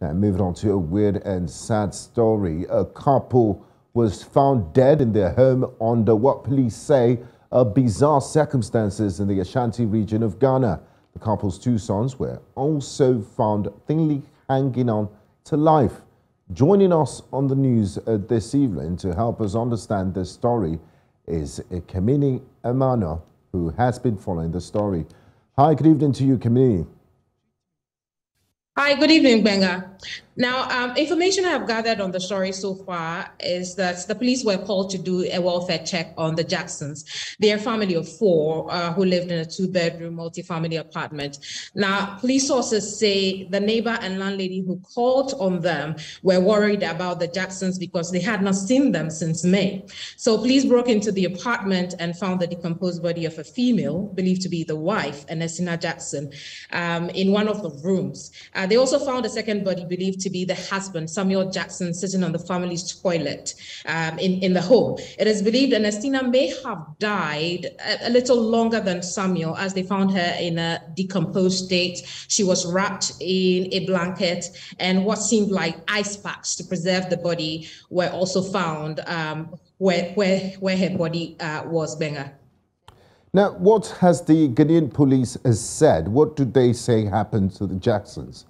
Now, moving on to a weird and sad story. A couple was found dead in their home under what police say are bizarre circumstances in the Ashanti region of Ghana. The couple's two sons were also found thinly hanging on to life. Joining us on the news uh, this evening to help us understand this story is Keminni Amanor, who has been following the story. Hi, good evening to you, Keminni. Hi, good evening, Gbenga. Now, um, information I have gathered on the story so far is that the police were called to do a welfare check on the Jacksons. They're a family of four uh, who lived in a two-bedroom multi-family apartment. Now, police sources say the neighbor and landlady who called on them were worried about the Jacksons because they had not seen them since May. So police broke into the apartment and found the decomposed body of a female, believed to be the wife, Ernestina Jackson, um, in one of the rooms. Uh, they also found a second body believed to to be the husband, Samuel Jackson, sitting on the family's toilet um, in, in the home. It is believed Ernestina may have died a, a little longer than Samuel, as they found her in a decomposed state. She was wrapped in a blanket, and what seemed like ice packs to preserve the body were also found um, where, where, where her body uh, was, Gbenga. Now, what has the Ghanaian police said? What do they say happened to the Jacksons?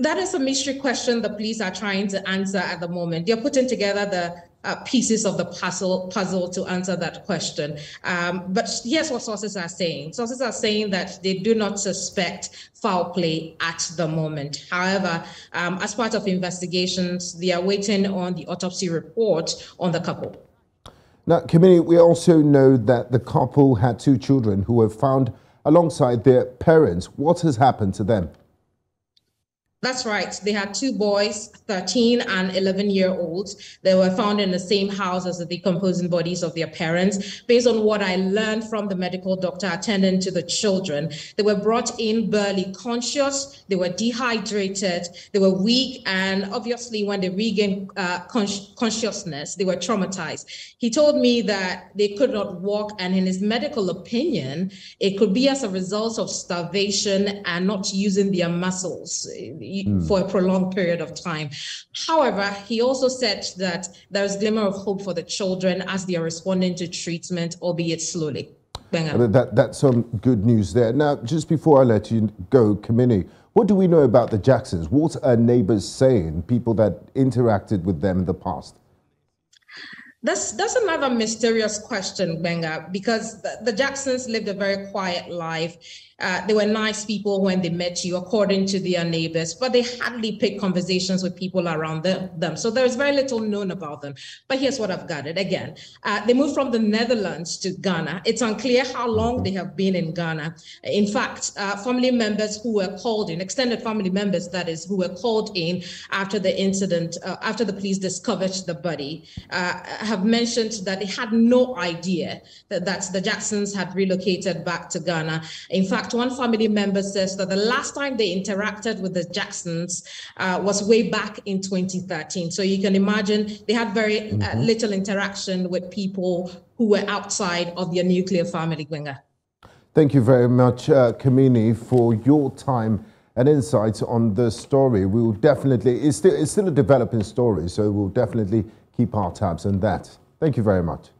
That is a mystery question the police are trying to answer at the moment. They're putting together the uh, pieces of the puzzle puzzle to answer that question. Um, but here's what sources are saying. Sources are saying that they do not suspect foul play at the moment. However, um, as part of investigations, they are waiting on the autopsy report on the couple. Now, Keminni, we also know that the couple had two children who were found alongside their parents. What has happened to them? That's right. They had two boys, 13 and 11 year olds. They were found in the same house as the decomposing bodies of their parents. Based on what I learned from the medical doctor attending to the children, they were brought in barely conscious. They were dehydrated. They were weak. And obviously, when they regained uh, consciousness, they were traumatized. He told me that they could not walk. And in his medical opinion, it could be as a result of starvation and not using their muscles mm. for a prolonged period of time. However, he also said that there's glimmer of hope for the children as they are responding to treatment, albeit slowly. That, that's some good news there. Now, just before I let you go, Keminni, what do we know about the Jacksons? What are neighbors saying, people that interacted with them in the past? That's that's another mysterious question, Gbenga, because the, the Jacksons lived a very quiet life. Uh, they were nice people when they met you, according to their neighbors, but they hardly picked conversations with people around them. them. So there's very little known about them. But here's what I've got it again. Uh, they moved from the Netherlands to Ghana. It's unclear how long they have been in Ghana. In fact, uh, family members who were called in, extended family members, that is, who were called in after the incident, uh, after the police discovered the body, uh, have mentioned that they had no idea that, that the Jacksons had relocated back to Ghana. In fact, one family member says that the last time they interacted with the Jacksons uh, was way back in 2013. So you can imagine they had very uh, mm-hmm. little interaction with people who were outside of their nuclear family, Gbenga. Thank you very much, uh, Keminni, for your time and insights on the story. We will definitely, it's still, it's still a developing story, so we'll definitely keep our tabs on that. Thank you very much.